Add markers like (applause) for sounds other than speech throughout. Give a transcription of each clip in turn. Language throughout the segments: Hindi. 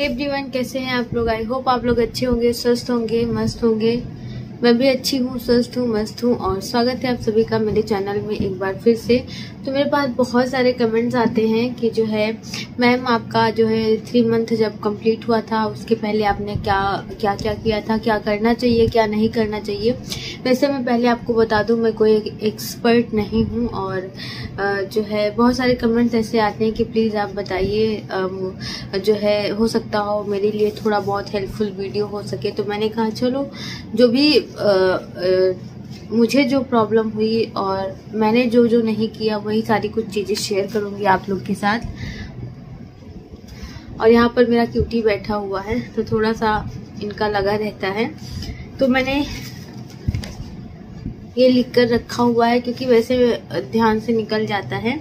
एवरीवन कैसे हैं आप लोग? आई होप आप लोग अच्छे होंगे, स्वस्थ होंगे, मस्त होंगे। मैं भी अच्छी हूँ, स्वस्थ हूँ, मस्त हूँ और स्वागत है आप सभी का मेरे चैनल में एक बार फिर से। तो मेरे पास बहुत सारे कमेंट्स आते हैं कि जो है मैम आपका जो है थ्री मंथ जब कंप्लीट हुआ था, उसके पहले आपने क्या क्या क्या किया था, क्या करना चाहिए, क्या नहीं करना चाहिए? वैसे मैं पहले आपको बता दूँ मैं कोई एक्सपर्ट नहीं हूँ और जो है बहुत सारे कमेंट्स ऐसे आते हैं कि प्लीज़ आप बताइए जो है हो सकता हो मेरे लिए थोड़ा बहुत हेल्पफुल वीडियो हो सके। तो मैंने कहा चलो जो भी आ, आ, मुझे जो प्रॉब्लम हुई और मैंने जो जो नहीं किया वही सारी कुछ चीज़ें शेयर करूँगी आप लोग के साथ। और यहाँ पर मेरा क्यूटी बैठा हुआ है तो थोड़ा सा इनका लगा रहता है। तो मैंने ये लिख कर रखा हुआ है, क्योंकि वैसे ध्यान से निकल जाता है।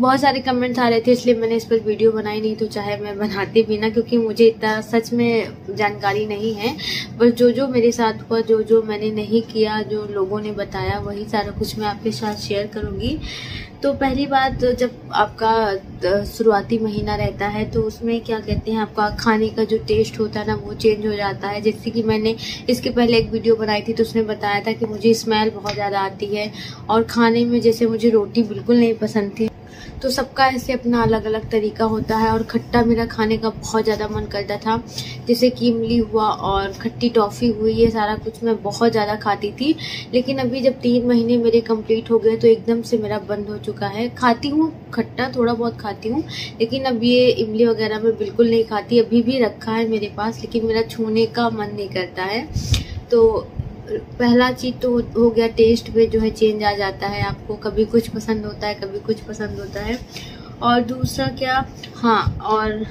बहुत सारे कमेंट्स आ रहे थे, इसलिए मैंने इस पर वीडियो बनाई नहीं तो चाहे मैं बनाती भी ना, क्योंकि मुझे इतना सच में जानकारी नहीं है। बस जो जो मेरे साथ हुआ, जो जो मैंने नहीं किया, जो लोगों ने बताया, वही सारा कुछ मैं आपके साथ शेयर करूँगी। तो पहली बात, जब आपका शुरुआती महीना रहता है तो उसमें क्या कहते हैं, आपका खाने का जो टेस्ट होता है ना, वो चेंज हो जाता है। जैसे कि मैंने इसके पहले एक वीडियो बनाई थी तो उसने बताया था कि मुझे स्मेल बहुत ज़्यादा आती है और खाने में जैसे मुझे रोटी बिल्कुल नहीं पसंद थी। तो सबका ऐसे अपना अलग अलग तरीका होता है और खट्टा मेरा खाने का बहुत ज़्यादा मन करता था। जैसे कि इमली हुआ और खट्टी टॉफ़ी हुई, ये सारा कुछ मैं बहुत ज़्यादा खाती थी। लेकिन अभी जब तीन महीने मेरे कंप्लीट हो गए तो एकदम से मेरा बंद हो चुका है। खाती हूँ, खट्टा थोड़ा बहुत खाती हूँ, लेकिन अब ये इमली वगैरह मैं बिल्कुल नहीं खाती। अभी भी रखा है मेरे पास, लेकिन मेरा छूने का मन नहीं करता है। तो पहला चीज़ तो हो गया टेस्ट में जो है चेंज आ जाता है, आपको कभी कुछ पसंद होता है, कभी कुछ पसंद होता है। और दूसरा क्या? हाँ और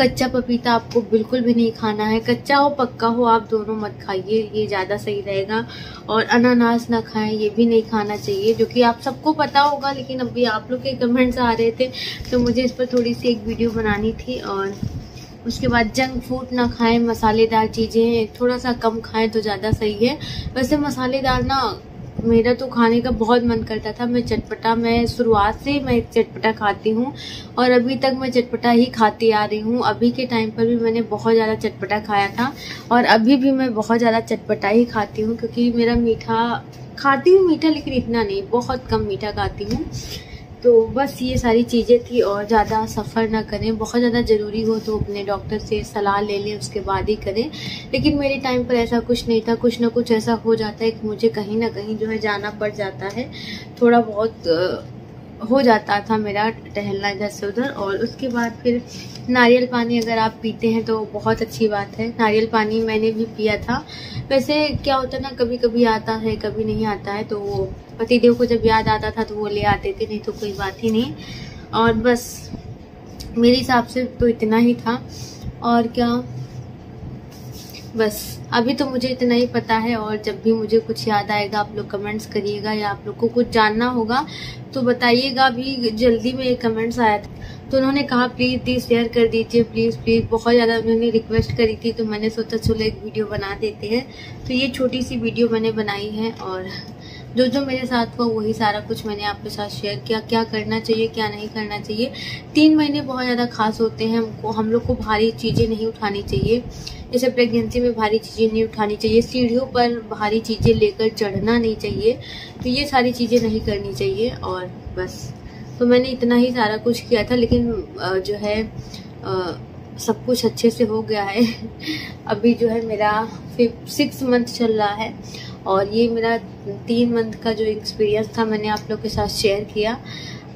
कच्चा पपीता आपको बिल्कुल भी नहीं खाना है। कच्चा हो, पक्का हो, आप दोनों मत खाइए, ये ज़्यादा सही रहेगा। और अनानास ना खाएँ, ये भी नहीं खाना चाहिए, जो कि आप सबको पता होगा, लेकिन अभी आप लोग के कमेंट्स आ रहे थे तो मुझे इस पर थोड़ी सी एक वीडियो बनानी थी, और उसके बाद जंक फ़ूड ना खाएँ, मसालेदार चीज़ें थोड़ा सा कम खाएँ तो ज़्यादा सही है। वैसे मसालेदार ना, मेरा तो खाने का बहुत मन करता था। मैं चटपटा, मैं शुरुआत से मैं चटपटा खाती हूँ और अभी तक मैं चटपटा ही खाती आ रही हूँ। अभी के टाइम पर भी मैंने बहुत ज़्यादा चटपटा खाया था और अभी भी मैं बहुत ज़्यादा चटपटा ही खाती हूँ क्योंकि मेरा मीठा, खाती हूँ मीठा लेकिन इतना नहीं, बहुत कम मीठा खाती हूँ। तो बस ये सारी चीज़ें थी और ज़्यादा सफ़र ना करें। बहुत ज़्यादा ज़रूरी हो तो अपने डॉक्टर से सलाह ले लें, उसके बाद ही करें। लेकिन मेरे टाइम पर ऐसा कुछ नहीं था। कुछ ना कुछ ऐसा हो जाता है कि मुझे कहीं ना कहीं जो है जाना पड़ जाता है। थोड़ा बहुत हो जाता था मेरा टहलना इधर से उधर, और उसके बाद फिर नारियल पानी अगर आप पीते हैं तो बहुत अच्छी बात है। नारियल पानी मैंने भी पिया था। वैसे क्या होता ना कभी कभी आता है, कभी नहीं आता है तो पतिदेव को जब याद आता था तो वो ले आते थे, नहीं तो कोई बात ही नहीं। और बस मेरे हिसाब से तो इतना ही था। और क्या बस, अभी तो मुझे इतना ही पता है और जब भी मुझे कुछ याद आएगा, आप लोग कमेंट्स करिएगा या आप लोग को कुछ जानना होगा तो बताइएगा। अभी जल्दी में एक कमेंट्स आया था। तो उन्होंने कहा प्लीज़ प्लीज़ शेयर कर दीजिए प्लीज़ प्लीज़ बहुत ज़्यादा उन्होंने रिक्वेस्ट करी थी तो मैंने सोचा, चलो एक वीडियो बना देते हैं। तो ये छोटी सी वीडियो मैंने बनाई है और जो जो मेरे साथ हुआ, वही सारा कुछ मैंने आपके साथ शेयर किया। क्या करना चाहिए, क्या नहीं करना चाहिए? तीन महीने बहुत ज़्यादा खास होते हैं, हमको, हम लोग को भारी चीज़ें नहीं उठानी चाहिए। जैसे प्रेगनेंसी में भारी चीज़ें नहीं उठानी चाहिए, सीढ़ियों पर भारी चीज़ें लेकर चढ़ना नहीं चाहिए तो ये सारी चीज़ें नहीं करनी चाहिए और बस। तो मैंने इतना ही सारा कुछ किया था, लेकिन जो है सब कुछ अच्छे से हो गया है। (laughs) अभी जो है मेरा फिफ सिक्स मंथ चल रहा है और ये मेरा तीन मंथ का जो एक्सपीरियंस था मैंने आप लोग के साथ शेयर किया।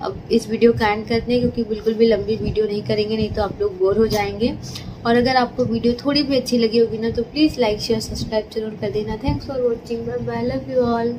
अब इस वीडियो का एंड करते हैं, क्योंकि बिल्कुल भी लंबी वीडियो नहीं करेंगे, नहीं तो आप लोग बोर हो जाएँगे। और अगर आपको वीडियो थोड़ी भी अच्छी लगी होगी ना तो प्लीज़ लाइक शेयर सब्सक्राइब ज़रूर कर देना। Thanks for watching bye bye love you all